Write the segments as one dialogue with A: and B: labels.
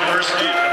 A: University.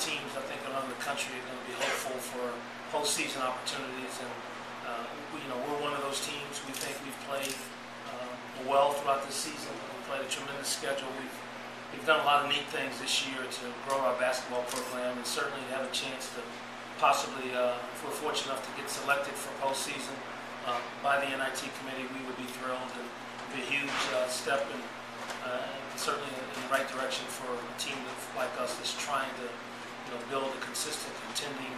B: teams, I think, around the country are going to be hopeful for postseason opportunities. And, uh, we, you know, we're one of those teams. We think we've played uh, well throughout the season. We've played a tremendous schedule. We've, we've done a lot of neat things this year to grow our basketball program and certainly have a chance to possibly, uh, if we're fortunate enough to get selected for postseason uh, by the NIT committee, we would be thrilled and be a huge uh, step and uh, certainly in the right direction for a team like us that's trying to you know, build a consistent, contending,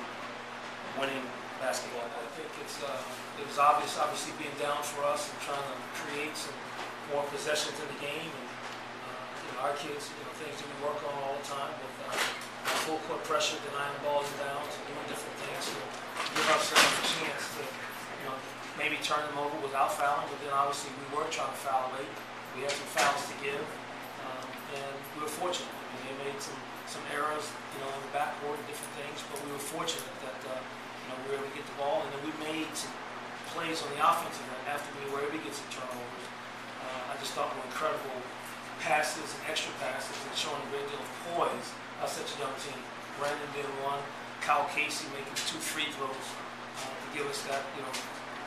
B: winning basketball. I think it's, uh, it was obvious, obviously being down for us and trying to create some more possessions in the game. And, uh, you know, our kids, you know, things that we work on all the time with uh, full court pressure, denying balls and downs, doing different things to give ourselves a chance to, you know, maybe turn them over without fouling, but then obviously we were trying to foul late. We had some fouls to give, um, and we were fortunate. I mean, they made some, some errors, you know, in the backcourt and different things, but we were fortunate that, uh, you know, we were able to get the ball, and then we made some plays on the offensive end after we were able to get some turnovers. Uh, I just thought were incredible passes and extra passes and showing a great deal of poise by such a young team. Brandon did one, Kyle Casey making two free throws uh, to give us that, you know,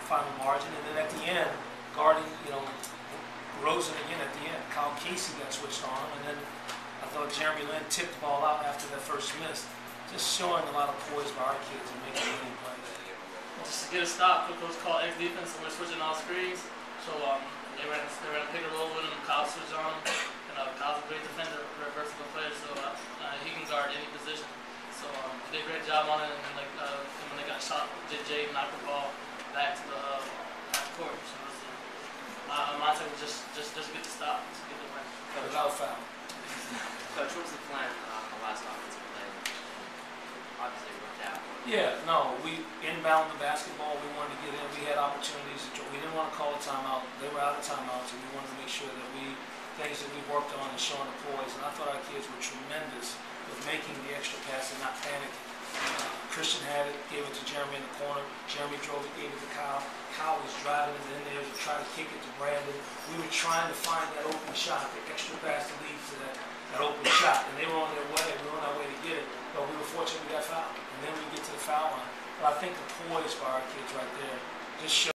B: final margin, and then at the end, guarding, you know, Rosen again at the end. Kyle Casey got switched on, and then Jeremy Lin tipped the ball out after that first miss. Just showing a lot of poise by our kids and making winning plays.
C: Just to get a stop, Coach was called X defense, and we're switching all screens. So um, they ran they ran a pick and roll with him. Kyle switched on him, and uh, Kyle's a great defender, very versatile player. So uh, uh, he can guard any position. So um, they did a great job on it, and then, like uh, and when they got shot, JJ knocked the ball back to the uh, half court. So it was, uh, Monte was just just just get the stop, just get the win.
D: Without
B: foul.
D: Coach, what was the plan on the last offensive play? Obviously, it worked out. Yeah,
B: no, we inbound the basketball, we wanted to get in, we had opportunities, we didn't want to call a timeout, they were out of timeouts, and we wanted to make sure that we, things that we worked on and showing the poise, and I thought our kids were tremendous with making the extra pass and not panicking. Uh, Christian had it, gave it to Jeremy in the corner, Jeremy drove it, gave it to Kyle, Kyle was driving it in there to try to kick it to Brandon, we were trying to find that open shot, the extra pass to lead to that, that open shot, and they were on their way, we were on our way to get it, but we were fortunate we got fouled, and then we get to the foul line. But I think the poise by our kids right there just shows